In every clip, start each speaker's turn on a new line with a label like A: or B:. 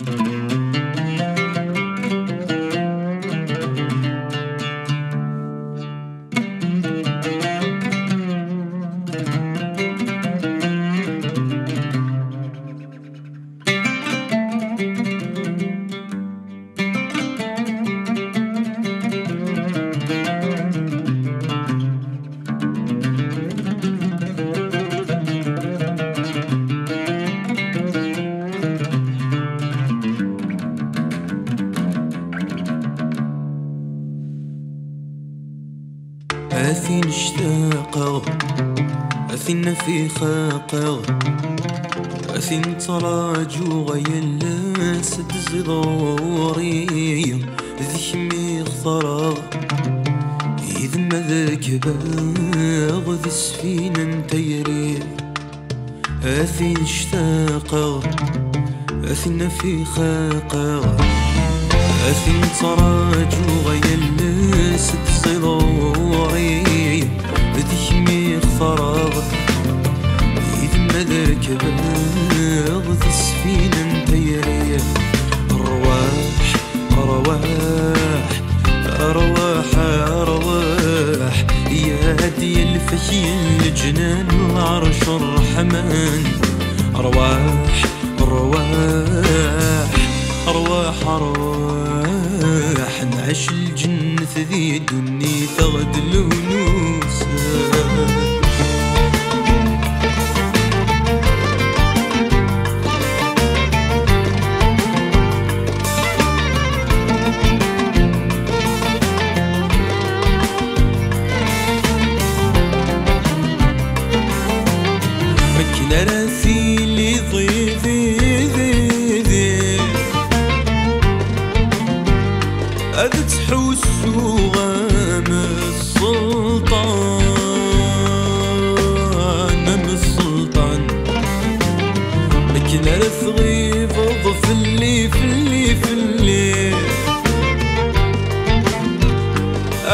A: Mm-hmm. أثين اشتاقة أثين في خاقة أثين تراجو غيلا سد زضوري ذي خضرا إذ ما ذاك باغ ذي سفينة تيري أثين اشتاقة أثين في خاقة أثين تراجو غيلا الجنان العرش الرحمن أرواح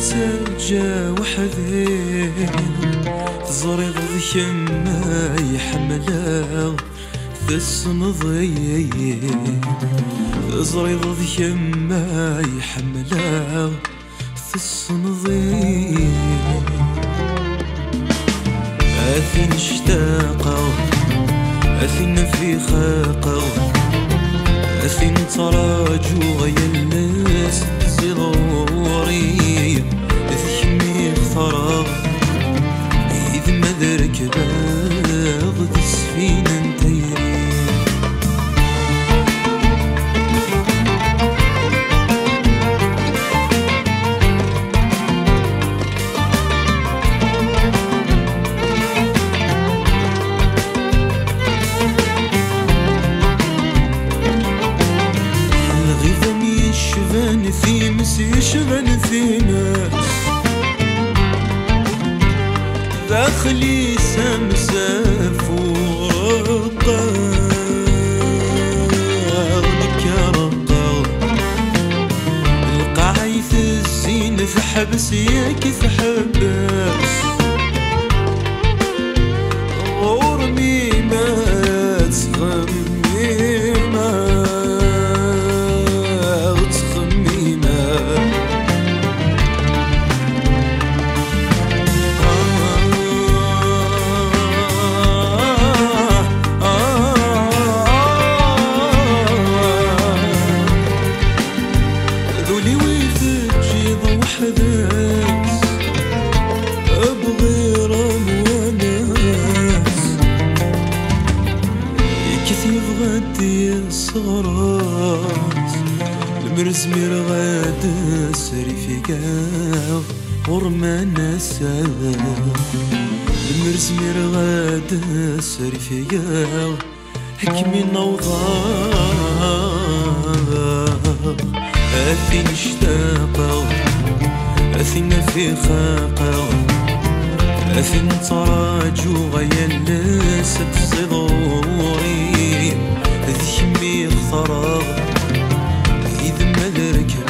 A: وريت جا وحدي تزريض ذكما يحملا ثسنضي تزريض ذكما يحملا ثسنضي أثين اشتاقة أثين في خاقة أثين تراجو غيا زضوري ذكمي خفراغ إذ ما ذرك باغ ذي في في ناس داخلي سمساف ورقا نكرقا القاعيث الزين في حبس ياك في حبس. المرزمير غاد سري في ورما ناسا. المرزمير غاد سري في حكمي نوضا أثي نشتاقا أثي في خاقا أثي نتراجو غيا الناس تزيضوري ذي كمي اختراغ gelirken